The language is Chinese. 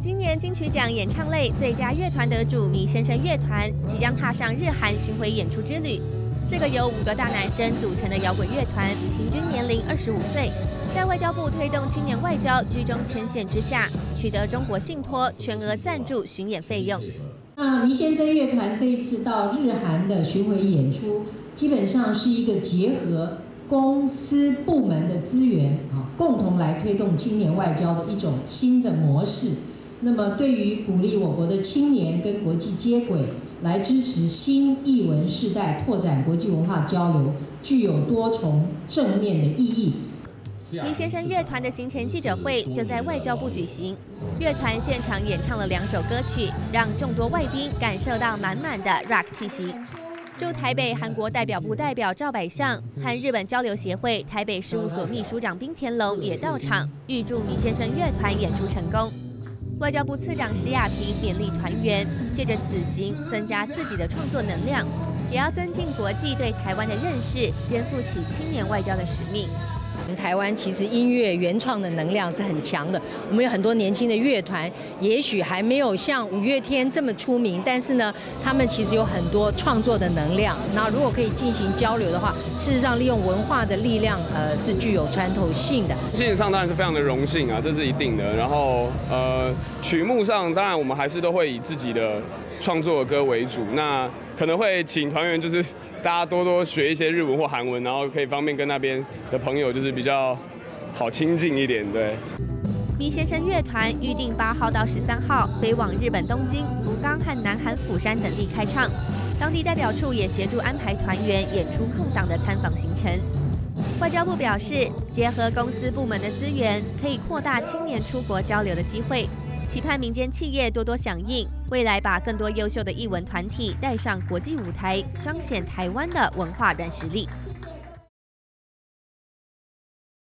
今年金曲奖演唱类最佳乐团得主米先生乐团即将踏上日韩巡回演出之旅。这个由五个大男生组成的摇滚乐团，平均年龄二十五岁，在外交部推动青年外交居中牵线之下，取得中国信托全额赞助巡演费用。那迷先生乐团这一次到日韩的巡回演出，基本上是一个结合公司部门的资源啊，共同来推动青年外交的一种新的模式。那么，对于鼓励我国的青年跟国际接轨，来支持新译文世代拓展国际文化交流，具有多重正面的意义。李先生乐团的行前记者会就在外交部举行，乐团现场演唱了两首歌曲，让众多外宾感受到满满的 rock 气息。驻台北韩国代表部代表赵百相和日本交流协会台北事务所秘书长冰田龙也到场，预祝李先生乐团演出成功。外交部次长石雅平勉励团员，借着此行增加自己的创作能量，也要增进国际对台湾的认识，肩负起青年外交的使命。台湾其实音乐原创的能量是很强的，我们有很多年轻的乐团，也许还没有像五月天这么出名，但是呢，他们其实有很多创作的能量。那如果可以进行交流的话，事实上利用文化的力量，呃，是具有穿透性的。精神上当然是非常的荣幸啊，这是一定的。然后呃，曲目上当然我们还是都会以自己的。创作的歌为主，那可能会请团员就是大家多多学一些日文或韩文，然后可以方便跟那边的朋友就是比较好亲近一点。对。米先生乐团预定八号到十三号飞往日本东京、福冈和南韩釜山等地开唱，当地代表处也协助安排团员演出空档的参访行程。外交部表示，结合公司部门的资源，可以扩大青年出国交流的机会。期盼民间企业多多响应，未来把更多优秀的艺文团体带上国际舞台，彰显台湾的文化软实力。